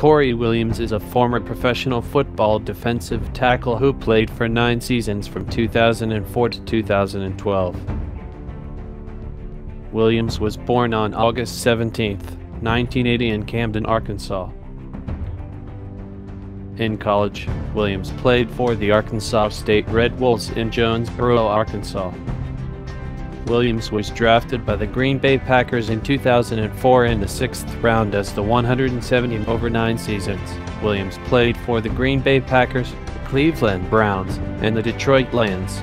Corey Williams is a former professional football defensive tackle who played for nine seasons from 2004 to 2012. Williams was born on August 17, 1980 in Camden, Arkansas. In college, Williams played for the Arkansas State Red Wolves in Jonesboro, Arkansas. Williams was drafted by the Green Bay Packers in 2004 in the sixth round as the 170 over nine seasons. Williams played for the Green Bay Packers, Cleveland Browns, and the Detroit Lions.